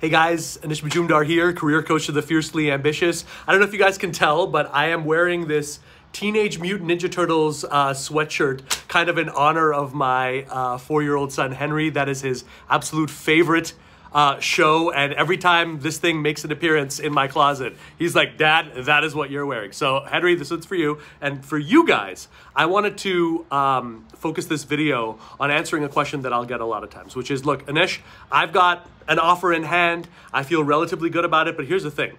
Hey guys, Anish Majumdar here, career coach of the Fiercely Ambitious. I don't know if you guys can tell, but I am wearing this Teenage Mutant Ninja Turtles uh, sweatshirt, kind of in honor of my uh, four year old son Henry. That is his absolute favorite uh, show, and every time this thing makes an appearance in my closet, he's like, Dad, that is what you're wearing. So, Henry, this one's for you. And for you guys, I wanted to um, focus this video on answering a question that I'll get a lot of times, which is look, Anish, I've got an offer in hand. I feel relatively good about it, but here's the thing.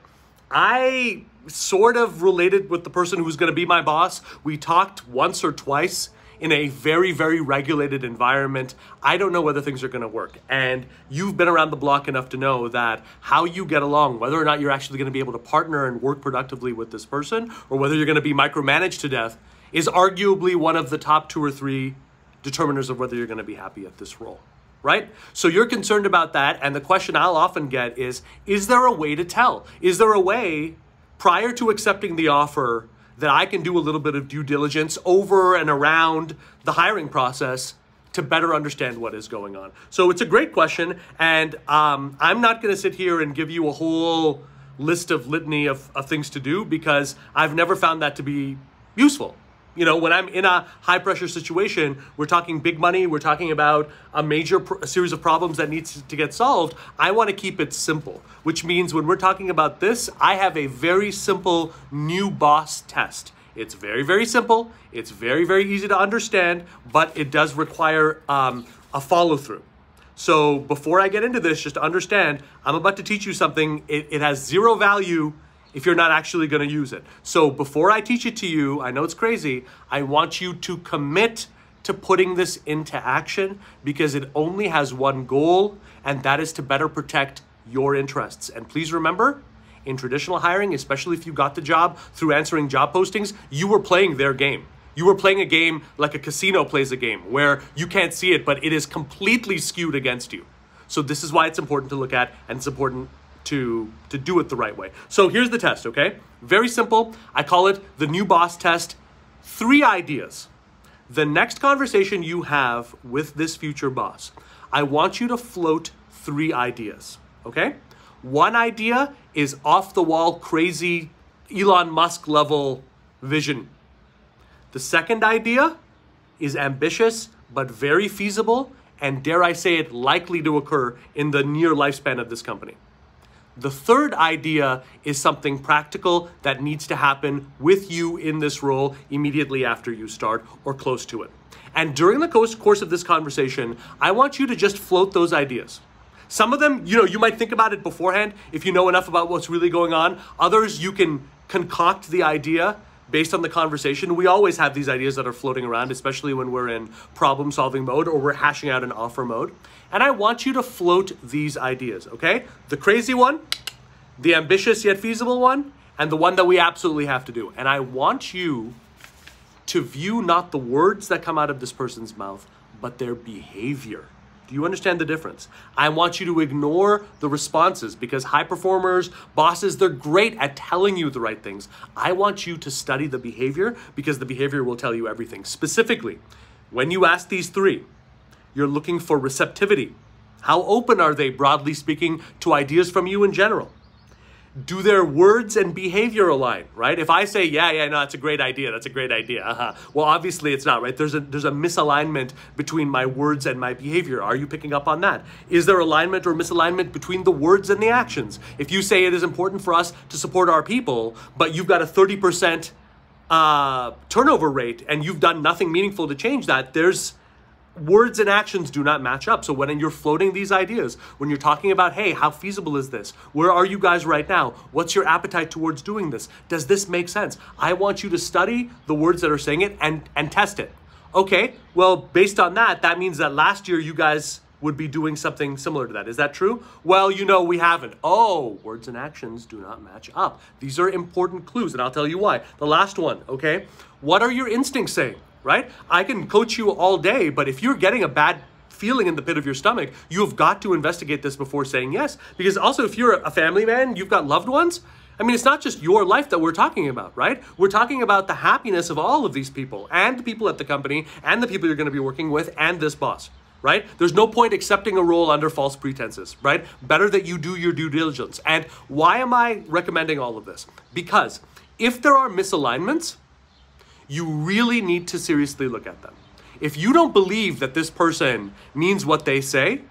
I sort of related with the person who's going to be my boss. We talked once or twice in a very, very regulated environment, I don't know whether things are going to work. And you've been around the block enough to know that how you get along, whether or not you're actually going to be able to partner and work productively with this person, or whether you're going to be micromanaged to death, is arguably one of the top two or three determiners of whether you're going to be happy at this role right? So you're concerned about that. And the question I'll often get is Is there a way to tell? Is there a way prior to accepting the offer that I can do a little bit of due diligence over and around the hiring process to better understand what is going on? So it's a great question, and um, I'm not going to sit here and give you a whole list of litany of, of things to do because I've never found that to be useful. You know, when I'm in a high pressure situation, we're talking big money, we're talking about a major pr- a series of problems that needs to get solved. I want to keep it simple, which means when we're talking about this, I have a very simple new boss test. It's very, very simple. It's very, very easy to understand, but it does require um, a follow through. So before I get into this, just to understand, I'm about to teach you something. It, it has zero value if you're not actually going to use it. So before I teach it to you, I know it's crazy, I want you to commit to putting this into action because it only has one goal, and that is to better protect your interests. And please remember, in traditional hiring, especially if you got the job through answering job postings, you were playing their game. You were playing a game like a casino plays a game, where you can't see it, but it is completely skewed against you. So this is why it's important to look at, and it's important to, to do it the right way. So here's the test, okay? Very simple. I call it the new boss test. Three ideas. The next conversation you have with this future boss, I want you to float three ideas, okay? One idea is off the wall, crazy, Elon Musk level vision. The second idea is ambitious, but very feasible, and dare I say it, likely to occur in the near lifespan of this company. The third idea is something practical that needs to happen with you in this role immediately after you start or close to it. And during the course of this conversation, I want you to just float those ideas. Some of them, you know, you might think about it beforehand if you know enough about what's really going on. Others, you can concoct the idea based on the conversation. We always have these ideas that are floating around, especially when we're in problem solving mode or we're hashing out an offer mode. And I want you to float these ideas, okay? The crazy one, the ambitious yet feasible one, and the one that we absolutely have to do. And I want you to view not the words that come out of this person's mouth, but their behavior. Do you understand the difference? I want you to ignore the responses because high performers, bosses, they're great at telling you the right things. I want you to study the behavior because the behavior will tell you everything. Specifically, when you ask these three, you're looking for receptivity. How open are they, broadly speaking, to ideas from you in general? Do their words and behavior align, right? If I say, yeah, yeah, no, that's a great idea, that's a great idea, uh-huh. well, obviously it's not, right? There's a, there's a misalignment between my words and my behavior. Are you picking up on that? Is there alignment or misalignment between the words and the actions? If you say it is important for us to support our people, but you've got a 30% uh, turnover rate and you've done nothing meaningful to change that, there's words and actions do not match up. So when you're floating these ideas, when you're talking about, hey, how feasible is this? Where are you guys right now? What's your appetite towards doing this? Does this make sense? I want you to study the words that are saying it and, and test it. Okay, well, based on that, that means that last year you guys would be doing something similar to that. Is that true? Well, you know, we haven't. Oh, words and actions do not match up. These are important clues, and I'll tell you why. The last one, okay? What are your instincts saying? Right? I can coach you all day, but if you're getting a bad feeling in the pit of your stomach, you have got to investigate this before saying yes. Because also, if you're a family man, you've got loved ones. I mean, it's not just your life that we're talking about, right? We're talking about the happiness of all of these people and the people at the company and the people you're going to be working with and this boss. right? There's no point accepting a role under false pretenses, right? Better that you do your due diligence. And why am I recommending all of this? Because if there are misalignments, you really need to seriously look at them. If you don't believe that this person means what they say,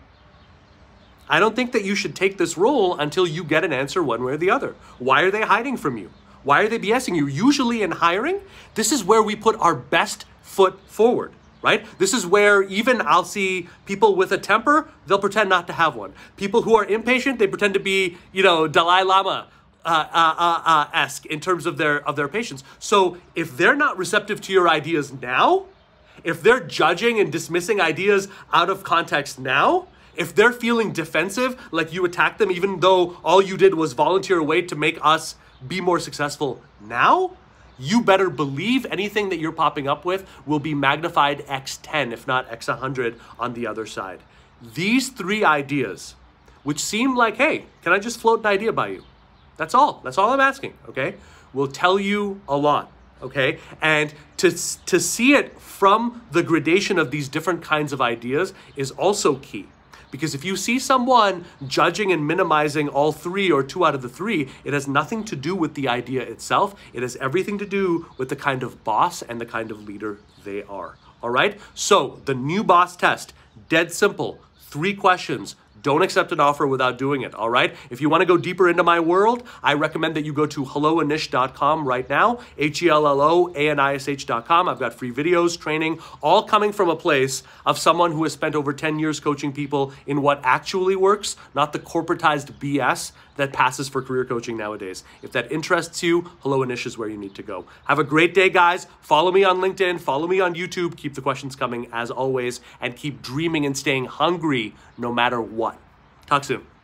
I don't think that you should take this role until you get an answer one way or the other. Why are they hiding from you? Why are they BSing you? Usually in hiring, this is where we put our best foot forward right? This is where even I'll see people with a temper, they'll pretend not to have one. People who are impatient, they pretend to be, you know, Dalai Lama uh, uh, uh, uh, esque in terms of their of their patience. So if they're not receptive to your ideas now, if they're judging and dismissing ideas out of context now, if they're feeling defensive, like you attacked them, even though all you did was volunteer away to make us be more successful now, you better believe anything that you're popping up with will be magnified x10, if not x100 on the other side. These three ideas, which seem like, hey, can I just float an idea by you? That's all. That's all I'm asking, okay? Will tell you a lot, okay? And to, to see it from the gradation of these different kinds of ideas is also key. Because if you see someone judging and minimizing all three or two out of the three, it has nothing to do with the idea itself. It has everything to do with the kind of boss and the kind of leader they are. All right? So, the new boss test, dead simple. Three questions. Don't accept an offer without doing it, all right? If you want to go deeper into my world, I recommend that you go to helloanish.com right now, H E L L O A N I S H.com. I've got free videos, training, all coming from a place of someone who has spent over 10 years coaching people in what actually works, not the corporatized BS that passes for career coaching nowadays. If that interests you, Hello Anish is where you need to go. Have a great day, guys. Follow me on LinkedIn, follow me on YouTube. Keep the questions coming as always, and keep dreaming and staying hungry no matter what. Talk soon.